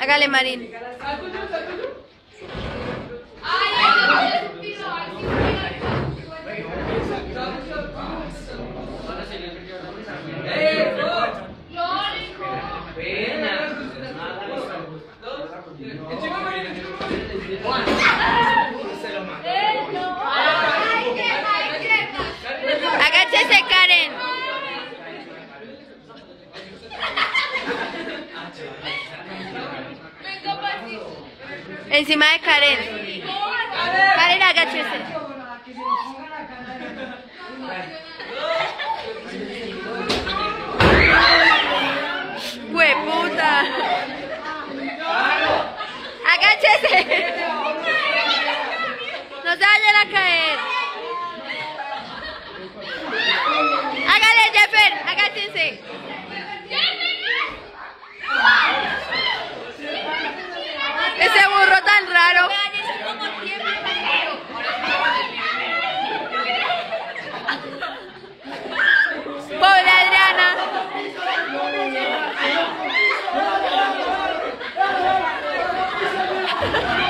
Hágale, Marín. Agáchese, Karen. Encima de Karen. Karen, agáchese. ¡Hueputa! ¡Agáchese! No se vayan a caer. Hágale, Jeffer, agáchense. Yeah.